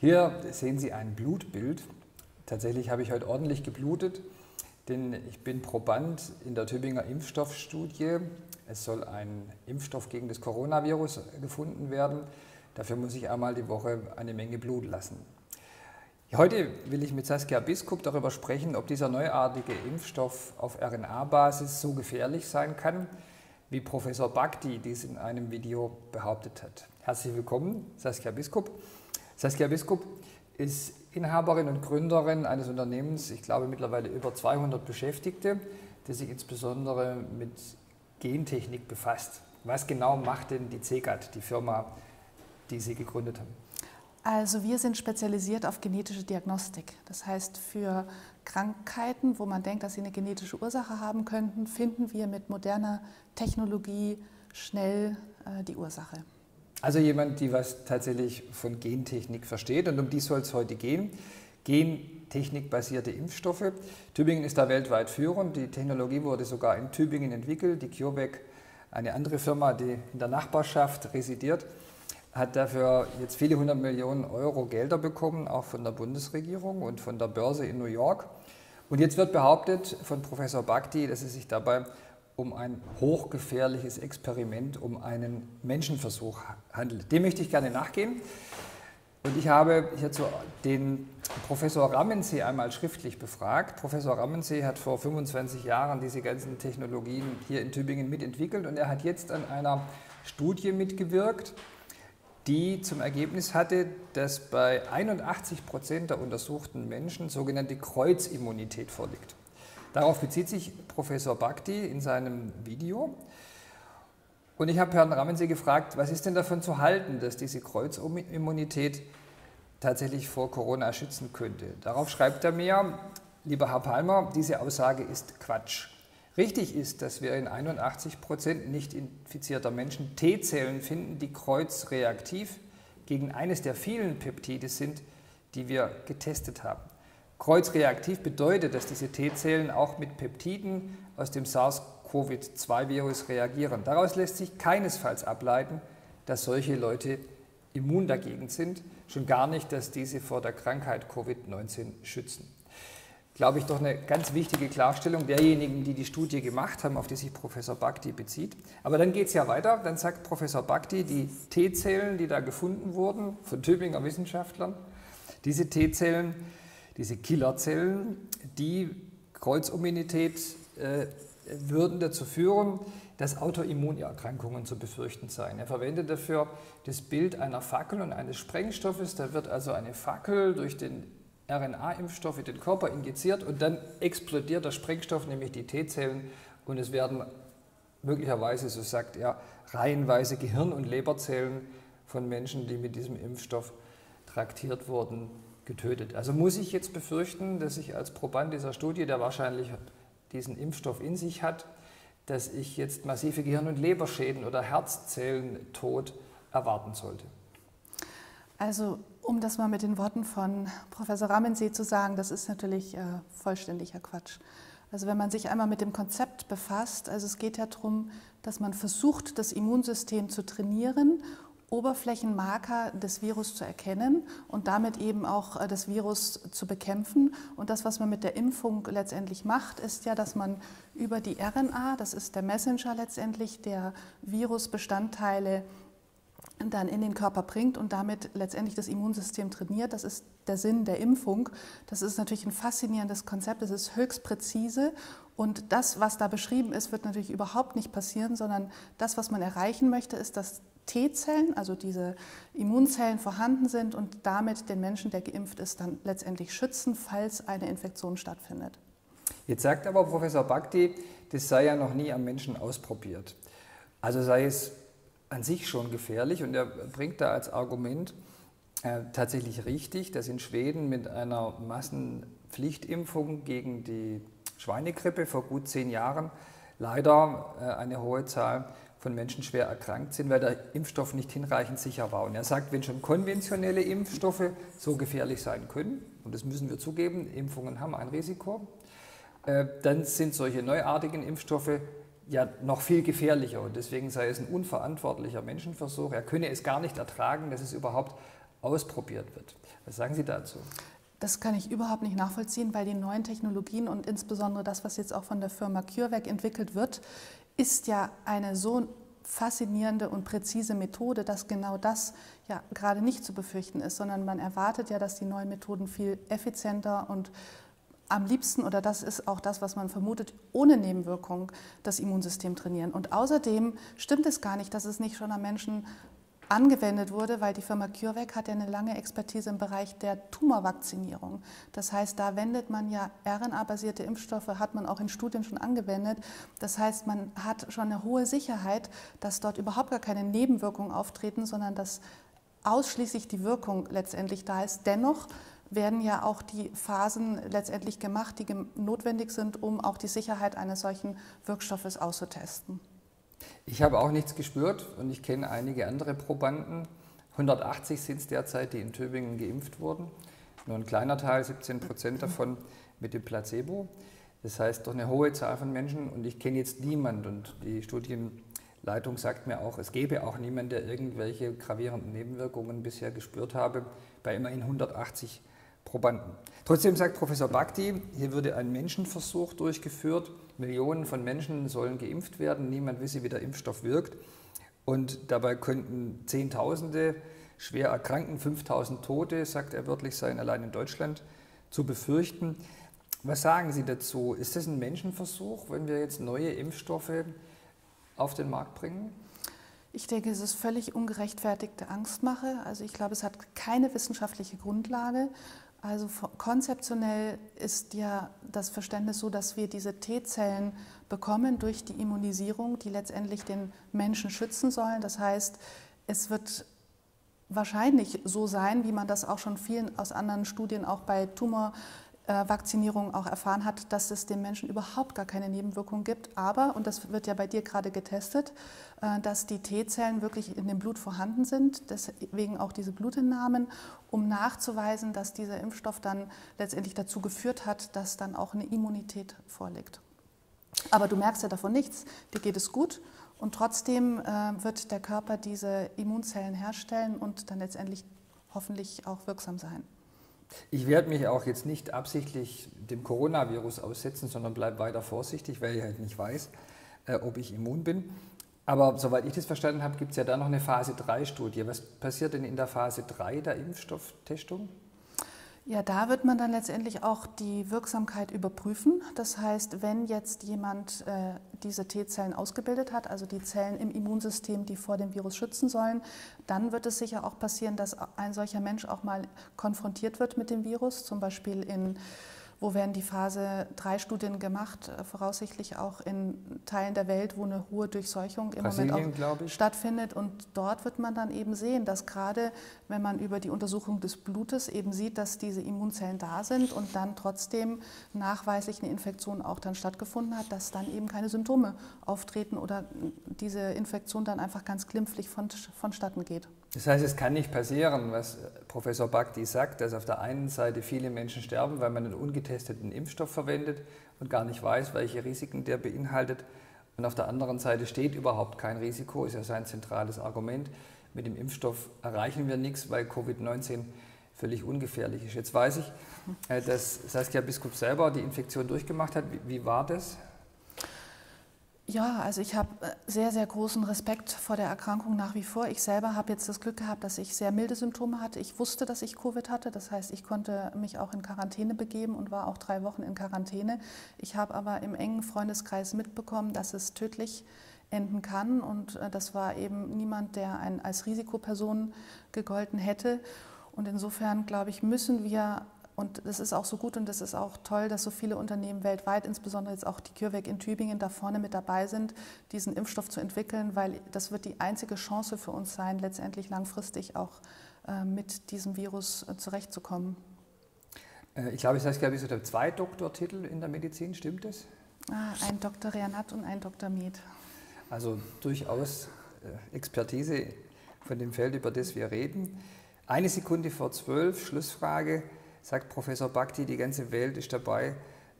Hier sehen Sie ein Blutbild. Tatsächlich habe ich heute ordentlich geblutet, denn ich bin Proband in der Tübinger Impfstoffstudie. Es soll ein Impfstoff gegen das Coronavirus gefunden werden. Dafür muss ich einmal die Woche eine Menge Blut lassen. Heute will ich mit Saskia Biskup darüber sprechen, ob dieser neuartige Impfstoff auf RNA-Basis so gefährlich sein kann, wie Professor Bhakti dies in einem Video behauptet hat. Herzlich willkommen, Saskia Biskup. Saskia Biskup ist Inhaberin und Gründerin eines Unternehmens, ich glaube mittlerweile über 200 Beschäftigte, das sich insbesondere mit Gentechnik befasst. Was genau macht denn die CEGAT, die Firma, die Sie gegründet haben? Also wir sind spezialisiert auf genetische Diagnostik. Das heißt, für Krankheiten, wo man denkt, dass sie eine genetische Ursache haben könnten, finden wir mit moderner Technologie schnell äh, die Ursache. Also jemand, die was tatsächlich von Gentechnik versteht und um die soll es heute gehen. Gentechnikbasierte Impfstoffe. Tübingen ist da weltweit führend. Die Technologie wurde sogar in Tübingen entwickelt. Die CureVac, eine andere Firma, die in der Nachbarschaft residiert, hat dafür jetzt viele hundert Millionen Euro Gelder bekommen, auch von der Bundesregierung und von der Börse in New York. Und jetzt wird behauptet von Professor Bhakti, dass es sich dabei um ein hochgefährliches Experiment, um einen Menschenversuch handelt. Dem möchte ich gerne nachgehen. Und ich habe hierzu den Professor Rammensee einmal schriftlich befragt. Professor Rammensee hat vor 25 Jahren diese ganzen Technologien hier in Tübingen mitentwickelt und er hat jetzt an einer Studie mitgewirkt, die zum Ergebnis hatte, dass bei 81 Prozent der untersuchten Menschen sogenannte Kreuzimmunität vorliegt. Darauf bezieht sich Professor Bhakti in seinem Video. Und ich habe Herrn Ramensee gefragt, was ist denn davon zu halten, dass diese Kreuzimmunität tatsächlich vor Corona schützen könnte. Darauf schreibt er mir, lieber Herr Palmer, diese Aussage ist Quatsch. Richtig ist, dass wir in 81 Prozent nicht infizierter Menschen T-Zellen finden, die kreuzreaktiv gegen eines der vielen Peptide sind, die wir getestet haben. Kreuzreaktiv bedeutet, dass diese T-Zellen auch mit Peptiden aus dem SARS-CoV-2-Virus reagieren. Daraus lässt sich keinesfalls ableiten, dass solche Leute immun dagegen sind, schon gar nicht, dass diese vor der Krankheit Covid-19 schützen. Glaube ich doch eine ganz wichtige Klarstellung derjenigen, die die Studie gemacht haben, auf die sich Professor Bhakti bezieht. Aber dann geht es ja weiter. Dann sagt Professor Bhakti, die T-Zellen, die da gefunden wurden von Tübinger Wissenschaftlern, diese T-Zellen diese Killerzellen, die Kreuzimmunität äh, würden dazu führen, dass Autoimmunerkrankungen zu befürchten seien. Er verwendet dafür das Bild einer Fackel und eines Sprengstoffes. Da wird also eine Fackel durch den RNA-Impfstoff in den Körper injiziert und dann explodiert der Sprengstoff, nämlich die T-Zellen, und es werden möglicherweise, so sagt er, reihenweise Gehirn- und Leberzellen von Menschen, die mit diesem Impfstoff traktiert wurden, getötet. Also muss ich jetzt befürchten, dass ich als Proband dieser Studie, der wahrscheinlich diesen Impfstoff in sich hat, dass ich jetzt massive Gehirn- und Leberschäden oder Herzzellentod erwarten sollte? Also um das mal mit den Worten von Professor Ramensee zu sagen, das ist natürlich äh, vollständiger Quatsch. Also wenn man sich einmal mit dem Konzept befasst, also es geht ja darum, dass man versucht, das Immunsystem zu trainieren Oberflächenmarker des Virus zu erkennen und damit eben auch äh, das Virus zu bekämpfen. Und das, was man mit der Impfung letztendlich macht, ist ja, dass man über die RNA, das ist der Messenger letztendlich, der Virusbestandteile dann in den Körper bringt und damit letztendlich das Immunsystem trainiert. Das ist der Sinn der Impfung. Das ist natürlich ein faszinierendes Konzept, es ist höchst präzise und das, was da beschrieben ist, wird natürlich überhaupt nicht passieren, sondern das, was man erreichen möchte, ist, dass T-Zellen, also diese Immunzellen vorhanden sind und damit den Menschen, der geimpft ist, dann letztendlich schützen, falls eine Infektion stattfindet. Jetzt sagt aber Professor Bhakti, das sei ja noch nie am Menschen ausprobiert. Also sei es an sich schon gefährlich und er bringt da als Argument äh, tatsächlich richtig, dass in Schweden mit einer Massenpflichtimpfung gegen die Schweinegrippe vor gut zehn Jahren leider äh, eine hohe Zahl von Menschen schwer erkrankt sind, weil der Impfstoff nicht hinreichend sicher war. Und er sagt, wenn schon konventionelle Impfstoffe so gefährlich sein können, und das müssen wir zugeben, Impfungen haben ein Risiko, äh, dann sind solche neuartigen Impfstoffe ja noch viel gefährlicher. Und deswegen sei es ein unverantwortlicher Menschenversuch. Er könne es gar nicht ertragen, dass es überhaupt ausprobiert wird. Was sagen Sie dazu? Das kann ich überhaupt nicht nachvollziehen, weil die neuen Technologien und insbesondere das, was jetzt auch von der Firma CureVac entwickelt wird, ist ja eine so faszinierende und präzise Methode, dass genau das ja gerade nicht zu befürchten ist, sondern man erwartet ja, dass die neuen Methoden viel effizienter und am liebsten, oder das ist auch das, was man vermutet, ohne Nebenwirkung das Immunsystem trainieren. Und außerdem stimmt es gar nicht, dass es nicht schon am Menschen angewendet wurde, weil die Firma CureVac hat ja eine lange Expertise im Bereich der Tumorvakzinierung. Das heißt, da wendet man ja RNA-basierte Impfstoffe, hat man auch in Studien schon angewendet. Das heißt, man hat schon eine hohe Sicherheit, dass dort überhaupt gar keine Nebenwirkungen auftreten, sondern dass ausschließlich die Wirkung letztendlich da ist. Dennoch werden ja auch die Phasen letztendlich gemacht, die notwendig sind, um auch die Sicherheit eines solchen Wirkstoffes auszutesten. Ich habe auch nichts gespürt und ich kenne einige andere Probanden. 180 sind es derzeit, die in Tübingen geimpft wurden. Nur ein kleiner Teil, 17 Prozent davon mit dem Placebo. Das heißt doch eine hohe Zahl von Menschen und ich kenne jetzt niemand und die Studienleitung sagt mir auch, es gäbe auch niemand, der irgendwelche gravierenden Nebenwirkungen bisher gespürt habe bei immerhin 180 Probanden. Trotzdem sagt Professor Bhakti, hier würde ein Menschenversuch durchgeführt. Millionen von Menschen sollen geimpft werden. Niemand wisse, wie der Impfstoff wirkt. Und dabei könnten Zehntausende schwer erkranken, 5000 Tote, sagt er wörtlich sein, allein in Deutschland zu befürchten. Was sagen Sie dazu? Ist das ein Menschenversuch, wenn wir jetzt neue Impfstoffe auf den Markt bringen? Ich denke, es ist völlig ungerechtfertigte Angstmache. Also ich glaube, es hat keine wissenschaftliche Grundlage. Also konzeptionell ist ja das Verständnis so, dass wir diese T-Zellen bekommen durch die Immunisierung, die letztendlich den Menschen schützen sollen. Das heißt, es wird wahrscheinlich so sein, wie man das auch schon vielen aus anderen Studien auch bei Tumor Vakzinierung auch erfahren hat, dass es dem Menschen überhaupt gar keine Nebenwirkungen gibt. Aber, und das wird ja bei dir gerade getestet, äh, dass die T-Zellen wirklich in dem Blut vorhanden sind, deswegen auch diese Blutentnahmen, um nachzuweisen, dass dieser Impfstoff dann letztendlich dazu geführt hat, dass dann auch eine Immunität vorliegt. Aber du merkst ja davon nichts, dir geht es gut und trotzdem äh, wird der Körper diese Immunzellen herstellen und dann letztendlich hoffentlich auch wirksam sein. Ich werde mich auch jetzt nicht absichtlich dem Coronavirus aussetzen, sondern bleibe weiter vorsichtig, weil ich halt nicht weiß, äh, ob ich immun bin. Aber soweit ich das verstanden habe, gibt es ja da noch eine Phase 3-Studie. Was passiert denn in der Phase 3 der Impfstofftestung? Ja, da wird man dann letztendlich auch die Wirksamkeit überprüfen. Das heißt, wenn jetzt jemand äh, diese T-Zellen ausgebildet hat, also die Zellen im Immunsystem, die vor dem Virus schützen sollen, dann wird es sicher auch passieren, dass ein solcher Mensch auch mal konfrontiert wird mit dem Virus, zum Beispiel in wo werden die Phase 3 Studien gemacht, äh, voraussichtlich auch in Teilen der Welt, wo eine hohe Durchseuchung im Brasilien, Moment auch stattfindet. Und dort wird man dann eben sehen, dass gerade wenn man über die Untersuchung des Blutes eben sieht, dass diese Immunzellen da sind und dann trotzdem nachweislich eine Infektion auch dann stattgefunden hat, dass dann eben keine Symptome auftreten oder diese Infektion dann einfach ganz glimpflich von, vonstatten geht. Das heißt, es kann nicht passieren, was Professor Bhakti sagt, dass auf der einen Seite viele Menschen sterben, weil man einen ungetesteten Impfstoff verwendet und gar nicht weiß, welche Risiken der beinhaltet. Und auf der anderen Seite steht überhaupt kein Risiko, ist ja sein zentrales Argument. Mit dem Impfstoff erreichen wir nichts, weil Covid-19 völlig ungefährlich ist. Jetzt weiß ich, äh, dass Saskia Biskup selber die Infektion durchgemacht hat. Wie war das? Ja, also ich habe äh, sehr, sehr großen Respekt vor der Erkrankung nach wie vor. Ich selber habe jetzt das Glück gehabt, dass ich sehr milde Symptome hatte. Ich wusste, dass ich Covid hatte. Das heißt, ich konnte mich auch in Quarantäne begeben und war auch drei Wochen in Quarantäne. Ich habe aber im engen Freundeskreis mitbekommen, dass es tödlich enden kann. Und äh, das war eben niemand, der ein, als Risikoperson gegolten hätte. Und insofern, glaube ich, müssen wir und das ist auch so gut und das ist auch toll, dass so viele Unternehmen weltweit, insbesondere jetzt auch die CureVac in Tübingen, da vorne mit dabei sind, diesen Impfstoff zu entwickeln, weil das wird die einzige Chance für uns sein, letztendlich langfristig auch äh, mit diesem Virus äh, zurechtzukommen. Äh, ich glaube, es heißt, glaube ich, so zwei Doktortitel in der Medizin, stimmt das? Ah, ein Dr. Reanat und ein Dr. Med. Also durchaus Expertise von dem Feld, über das wir reden. Eine Sekunde vor zwölf, Schlussfrage sagt Professor Bhakti, die ganze Welt ist dabei,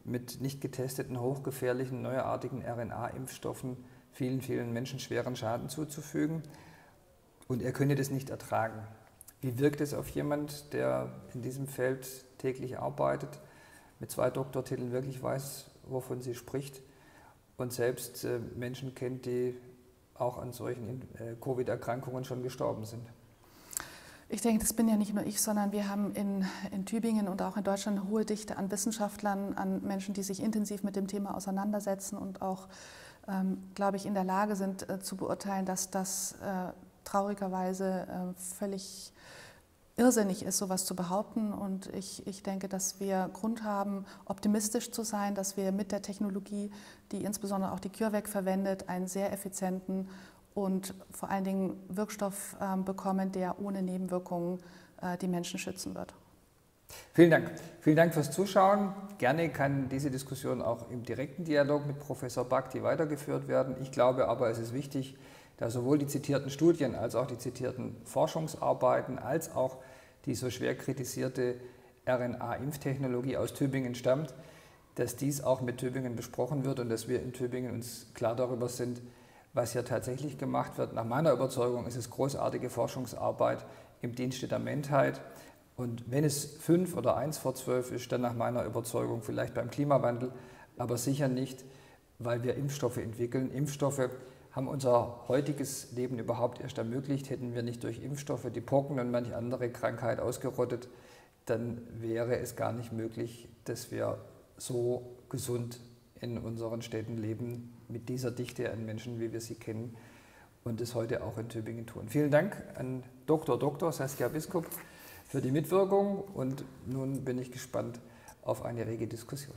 mit nicht getesteten, hochgefährlichen, neuartigen RNA-Impfstoffen vielen, vielen Menschen schweren Schaden zuzufügen. Und er könne das nicht ertragen. Wie wirkt es auf jemand, der in diesem Feld täglich arbeitet, mit zwei Doktortiteln wirklich weiß, wovon sie spricht und selbst äh, Menschen kennt, die auch an solchen äh, Covid-Erkrankungen schon gestorben sind? Ich denke, das bin ja nicht nur ich, sondern wir haben in, in Tübingen und auch in Deutschland eine hohe Dichte an Wissenschaftlern, an Menschen, die sich intensiv mit dem Thema auseinandersetzen und auch, ähm, glaube ich, in der Lage sind äh, zu beurteilen, dass das äh, traurigerweise äh, völlig irrsinnig ist, sowas zu behaupten. Und ich, ich denke, dass wir Grund haben, optimistisch zu sein, dass wir mit der Technologie, die insbesondere auch die CureVac verwendet, einen sehr effizienten und vor allen Dingen Wirkstoff äh, bekommen, der ohne Nebenwirkungen äh, die Menschen schützen wird. Vielen Dank. Vielen Dank fürs Zuschauen. Gerne kann diese Diskussion auch im direkten Dialog mit Professor Bhakti weitergeführt werden. Ich glaube aber, es ist wichtig, dass sowohl die zitierten Studien als auch die zitierten Forschungsarbeiten als auch die so schwer kritisierte RNA-Impftechnologie aus Tübingen stammt, dass dies auch mit Tübingen besprochen wird und dass wir in Tübingen uns klar darüber sind, was hier tatsächlich gemacht wird. Nach meiner Überzeugung ist es großartige Forschungsarbeit im Dienste der Menschheit. Und wenn es fünf oder eins vor zwölf ist, dann nach meiner Überzeugung vielleicht beim Klimawandel, aber sicher nicht, weil wir Impfstoffe entwickeln. Impfstoffe haben unser heutiges Leben überhaupt erst ermöglicht. Hätten wir nicht durch Impfstoffe die Pocken und manche andere Krankheit ausgerottet, dann wäre es gar nicht möglich, dass wir so gesund in unseren Städten leben, mit dieser Dichte an Menschen, wie wir sie kennen und es heute auch in Tübingen tun. Vielen Dank an Dr. Dr. Saskia Biskup für die Mitwirkung und nun bin ich gespannt auf eine rege Diskussion.